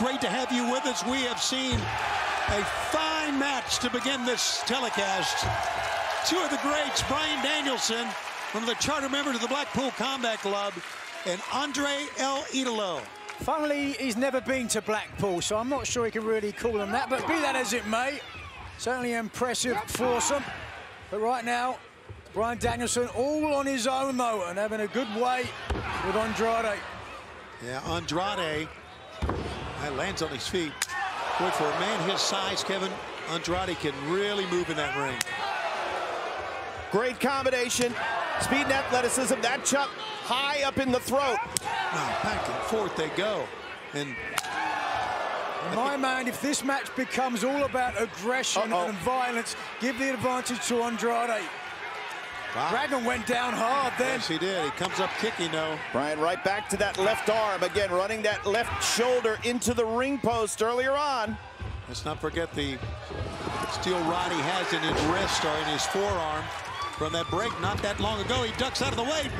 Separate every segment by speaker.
Speaker 1: great to have you with us. We have seen a fine match to begin this telecast. Two of the greats, Bryan Danielson, one of the charter members of the Blackpool Combat Club, and Andrade El Idolo.
Speaker 2: Funnily, he's never been to Blackpool, so I'm not sure he can really call him that. But be that as it may, certainly impressive foursome. But right now, Bryan Danielson all on his own, though, and having a good way with Andrade.
Speaker 1: Yeah, Andrade that lands on his feet. Boy, for a man his size, Kevin, Andrade can really move in that ring.
Speaker 3: Great combination. Speed and athleticism. That chop high up in the throat.
Speaker 1: Now, back and forth they go. And
Speaker 2: in my mind, if this match becomes all about aggression uh -oh. and violence, give the advantage to Andrade. Wow. Dragon went down hard then.
Speaker 1: Yes, he did. He comes up kicking, though.
Speaker 3: Bryan right back to that left arm. Again, running that left shoulder into the ring post earlier on.
Speaker 1: Let's not forget the steel rod he has in his wrist or in his forearm from that break not that long ago. He ducks out of the way.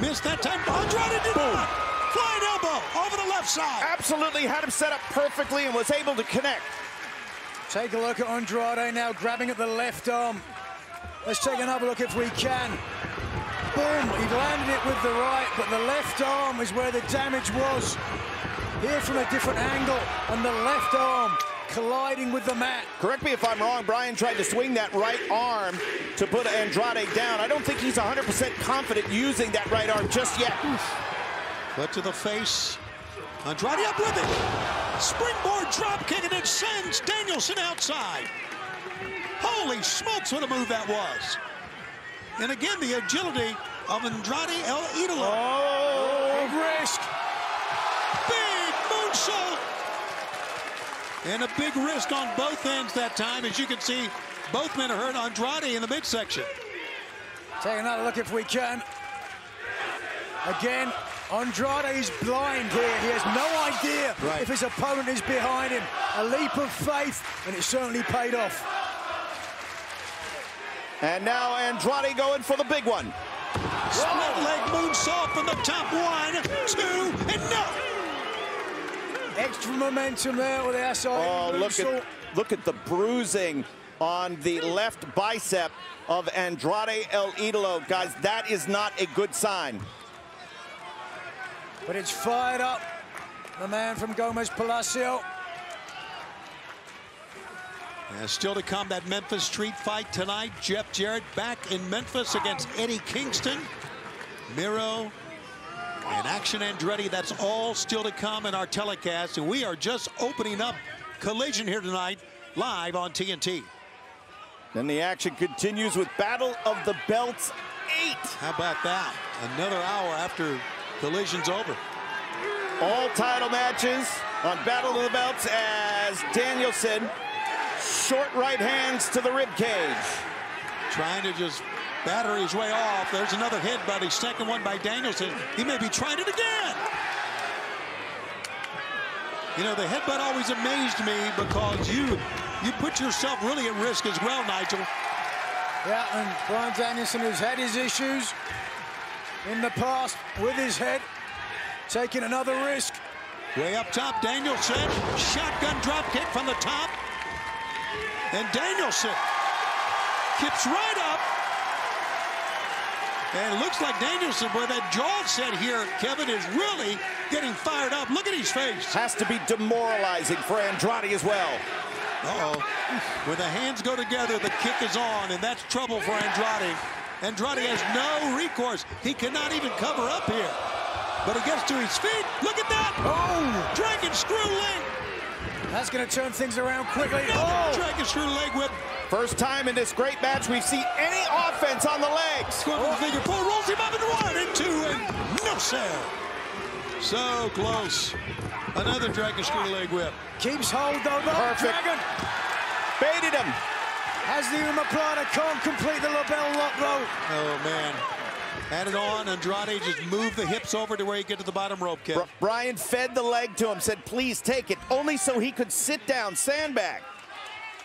Speaker 1: Missed that time. Andrade did Boom. not. Flying elbow over the left side.
Speaker 3: Absolutely had him set up perfectly and was able to connect.
Speaker 2: Take a look at Andrade now grabbing at the left arm. Let's take another look if we can. Boom, he landed it with the right, but the left arm is where the damage was. Here from a different angle, and the left arm colliding with the mat.
Speaker 3: Correct me if I'm wrong, Bryan tried to swing that right arm to put Andrade down. I don't think he's 100% confident using that right arm just yet.
Speaker 1: But to the face, Andrade up with it. Springboard drop kick, and it sends Danielson outside. Holy smokes, what a move that was. And again, the agility of Andrade El Idolo.
Speaker 2: Oh, risk.
Speaker 1: Big moonsault. And a big risk on both ends that time. As you can see, both men are hurt. Andrade in the midsection.
Speaker 2: Take another look if we can. Again, Andrade is blind here. He has no idea right. if his opponent is behind him. A leap of faith, and it certainly paid off.
Speaker 3: And now Andrade going for the big one.
Speaker 1: Split leg moonsault from the top one, two, and no.
Speaker 2: Extra momentum there with the SI
Speaker 3: Oh, look at, look at the bruising on the left bicep of Andrade El Idolo. Guys, that is not a good sign.
Speaker 2: But it's fired up. The man from Gomez Palacio
Speaker 1: and still to come, that Memphis street fight tonight. Jeff Jarrett back in Memphis against Eddie Kingston. Miro and Action Andretti. That's all still to come in our telecast. And we are just opening up Collision here tonight, live on TNT.
Speaker 3: Then the action continues with Battle of the Belts 8.
Speaker 1: How about that? Another hour after Collision's over.
Speaker 3: All title matches on Battle of the Belts as Danielson Short right hands to the rib cage.
Speaker 1: Trying to just batter his way off. There's another hit, buddy. Second one by Danielson. He may be trying it again. You know, the headbutt always amazed me because you you put yourself really at risk as well, Nigel.
Speaker 2: Yeah, and Bryan Danielson has had his issues in the past with his head, taking another risk.
Speaker 1: Way up top, Danielson, shotgun drop kick from the top. And Danielson kips right up. And it looks like Danielson, boy, that jaw set here, Kevin, is really getting fired up. Look at his face.
Speaker 3: Has to be demoralizing for Andrade as well.
Speaker 1: Uh-oh. When the hands go together, the kick is on, and that's trouble for Andrade. Andrade has no recourse. He cannot even cover up here. But he gets to his feet. Look at that. Oh, dragon screw leg.
Speaker 2: That's going to turn things around quickly.
Speaker 1: Oh! Dragon screw leg whip.
Speaker 3: First time in this great match we've seen any offense on the legs.
Speaker 1: Going for the figure four, rolls him up and one, and two, and no sir. So close. Another dragon screw leg whip.
Speaker 2: Keeps hold though, though.
Speaker 3: Perfect.
Speaker 2: Dragon.
Speaker 3: Baited him.
Speaker 2: Has the omoplata, can't complete the LeBell lock though.
Speaker 1: Oh man. Had it on. Andrade just moved the hips over to where he get to the bottom rope, Kev.
Speaker 3: Bryan fed the leg to him, said, please take it, only so he could sit down, sandbag.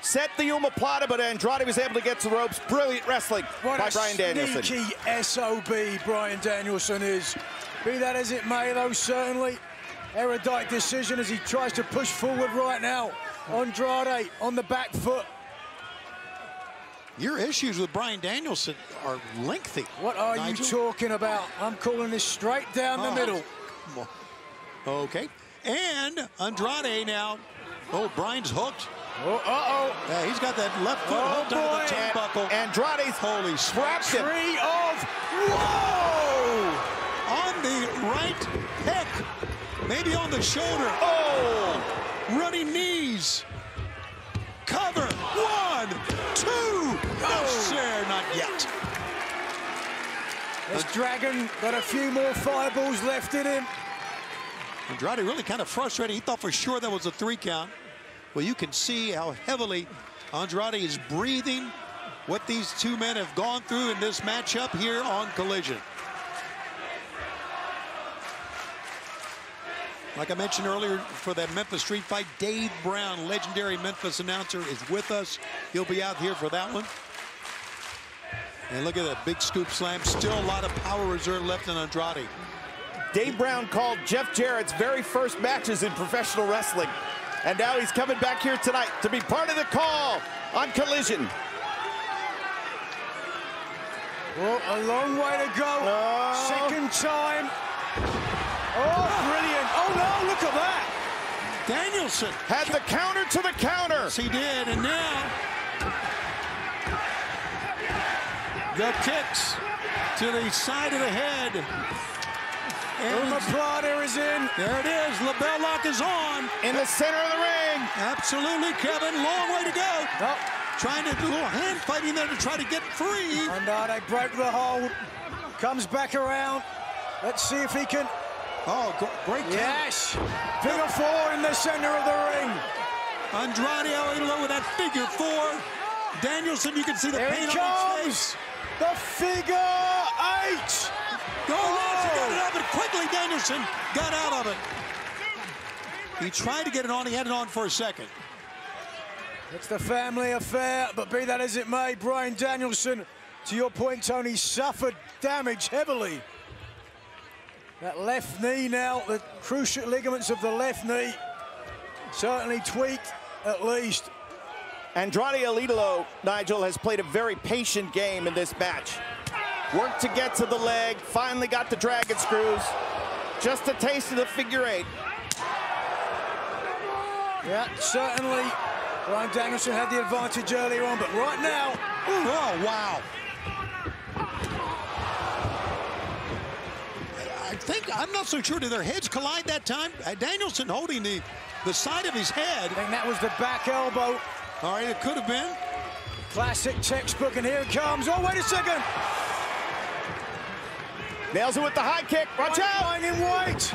Speaker 3: Set the omoplata, but Andrade was able to get to the ropes. Brilliant wrestling
Speaker 2: what
Speaker 3: by Bryan Danielson.
Speaker 2: sneaky SOB Bryan Danielson is. Be that as it may, though, certainly erudite decision as he tries to push forward right now. Andrade on the back foot.
Speaker 1: Your issues with Bryan Danielson are lengthy.
Speaker 2: What are
Speaker 1: Nigel?
Speaker 2: you talking about? I'm calling this straight down the
Speaker 1: Oh,
Speaker 2: middle.
Speaker 1: Okay. And Andrade now. Oh, Bryan's hooked.
Speaker 2: Oh, uh-oh.
Speaker 1: Yeah, he's got that left foot
Speaker 2: Oh,
Speaker 1: hooked under
Speaker 2: boy.
Speaker 1: the turnbuckle.
Speaker 3: Andrade's
Speaker 1: Holy
Speaker 3: trapped him.
Speaker 2: Tree of Woe!
Speaker 1: on the right hip, maybe on the shoulder.
Speaker 3: Oh!
Speaker 1: Running knees.
Speaker 2: This Dragon got a few more fireballs left in him.
Speaker 1: Andrade really kind of frustrated. He thought for sure that was a three count. Well, you can see how heavily Andrade is breathing, what these two men have gone through in this matchup here on Collision. Like I mentioned earlier, for that Memphis Street fight, Dave Brown, legendary Memphis announcer, is with us. He'll be out here for that one. And look at that big scoop slam. Still a lot of power reserve left in Andrade.
Speaker 3: Dave Brown called Jeff Jarrett's very first matches in professional wrestling. And now he's coming back here tonight to be part of the call on Collision.
Speaker 2: Well, a long way to go.
Speaker 3: Oh.
Speaker 2: Second time. Oh, brilliant. Oh, no, look at that.
Speaker 1: Danielson
Speaker 3: Had the counter to the counter.
Speaker 1: Yes, he did, and now the kicks to the side of the head. And
Speaker 2: is in.
Speaker 1: there it is. Bell lock is on.
Speaker 3: In the center of the ring.
Speaker 1: Absolutely, Kevin. Long way to go.
Speaker 2: Oh,
Speaker 1: Trying to do a little hand fighting there to try to get free.
Speaker 2: and they broke the hold. Comes back around. Let's see if he can.
Speaker 1: Oh, great count.
Speaker 2: Yes. Figure four in the center of the ring.
Speaker 1: Andrade El Idolo with that figure four. Danielson, you can see the
Speaker 2: There
Speaker 1: pain on his face.
Speaker 2: The figure eight.
Speaker 1: Go Lance, he got
Speaker 2: Oh.
Speaker 1: it up, and quickly Danielson got out of it. He tried to get it on, he had it on for a second.
Speaker 2: It's the family affair, but be that as it may, Bryan Danielson, to your point, Tony, suffered damage heavily. That left knee now, the cruciate ligaments of the left knee, certainly tweaked at least.
Speaker 3: Andrade El Idolo, Nigel, has played a very patient game in this match. Worked to get to the leg, finally got the dragon screws. Just a taste of the figure eight.
Speaker 2: Yeah, certainly Bryan Danielson had the advantage earlier on, but right now,
Speaker 1: Oh, wow. I think, I'm not so sure, did their heads collide that time? Uh, Danielson holding the, the side of his head.
Speaker 2: I think that was the back elbow.
Speaker 1: All right, it could have been.
Speaker 2: Classic textbook, and here it comes. Oh, wait a second.
Speaker 3: Nails it with the high kick. Watch out!
Speaker 2: Lying in white.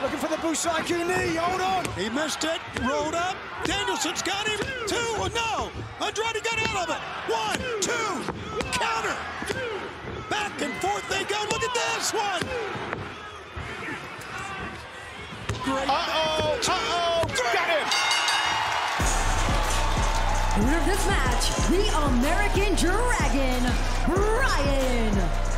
Speaker 2: Looking for the Busaiku knee. Hold on.
Speaker 1: He missed it, rolled up. Danielson's got him. Two, oh, no. Andrade got out of it. One, two, counter. Back and forth they go. Look at this one. Great.
Speaker 3: Uh-oh, uh-oh,
Speaker 4: Winner of this match, the American Dragon, Bryan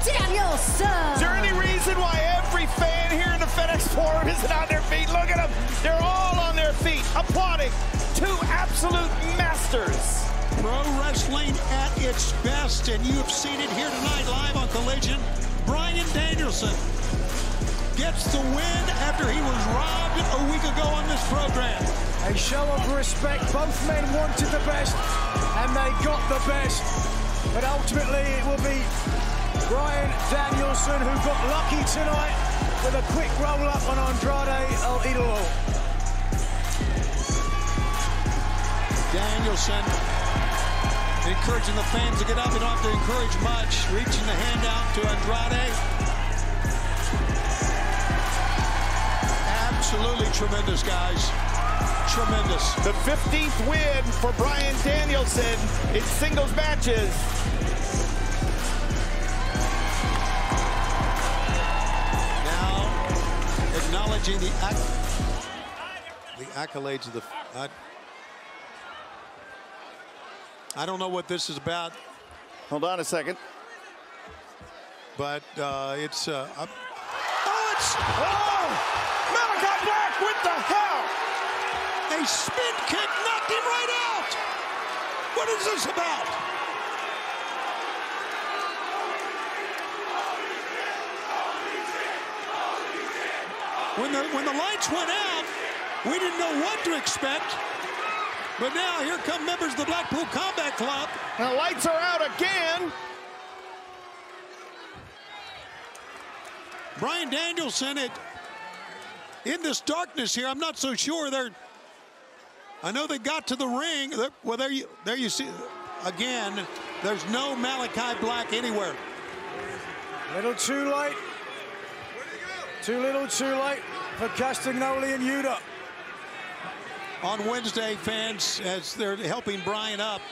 Speaker 4: Danielson.
Speaker 3: Is there any reason why every fan here in the FedEx Forum isn't on their feet? Look at them. They're all on their feet, applauding two absolute masters.
Speaker 1: Pro wrestling at its best, and you have seen it here tonight live on Collision. Bryan Danielson gets the win after he was robbed a week ago on this program.
Speaker 2: A show of respect. Both men wanted the best, and they got the best. But ultimately, it will be Bryan Danielson who got lucky tonight with a quick roll up on Andrade El Idolo.
Speaker 1: Danielson encouraging the fans to get up. They don't have to encourage much. Reaching the hand out to Andrade. Absolutely tremendous, guys. Tremendous.
Speaker 3: The 15th win for Bryan Danielson in singles matches.
Speaker 1: Now, acknowledging the acc- the accolades of the. I, I don't know what this is about,
Speaker 3: Hold on a second.
Speaker 1: but uh, it's. Uh, oh, it's.
Speaker 3: Oh! Malakai What the hell?
Speaker 1: A spin kick knocked him right out. What is this about? When the when the lights went out, we didn't know what to expect. But now here come members of the Blackpool Combat Club.
Speaker 3: And the lights are out again.
Speaker 1: Bryan Danielson it in this darkness here. I'm not so sure they're. I know they got to the ring. Well, there you there you see again. There's no Malakai Black anywhere.
Speaker 2: Little too late. Too little, too late for Castagnoli and Yuta.
Speaker 1: On Wednesday, fans, as they're helping Bryan up.